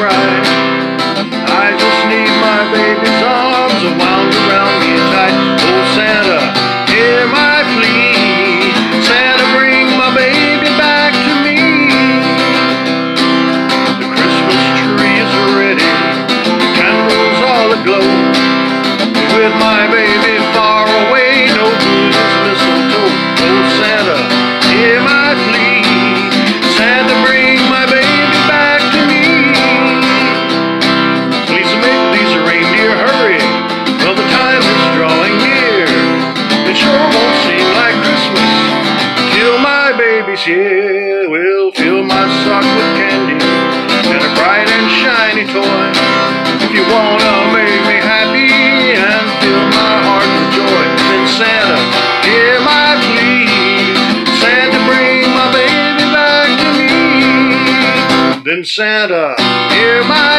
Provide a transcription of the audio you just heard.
cry. I just need my baby's arms wound around me tight. Oh, Santa, hear my plea. Santa, bring my baby back to me. The Christmas tree is ready, the candles all aglow with my baby. Baby's here. We'll fill my sock with candy and a bright and shiny toy. If you wanna make me happy and fill my heart with joy, then Santa, hear my plea. Santa, bring my baby back to me. Then Santa, hear my